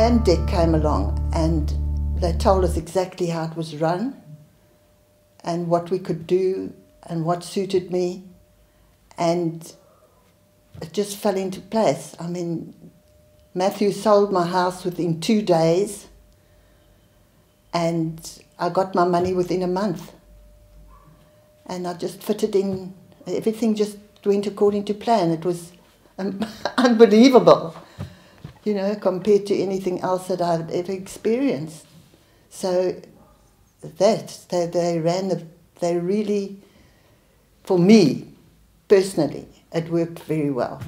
Sandec came along and they told us exactly how it was run and what we could do and what suited me. And it just fell into place. I mean, Matthew sold my house within two days and I got my money within a month. And I just fitted in, everything just went according to plan. It was um, unbelievable, you know, compared to anything else that I've ever experienced. So that, they, they ran, the, they really, for me personally, it worked very well.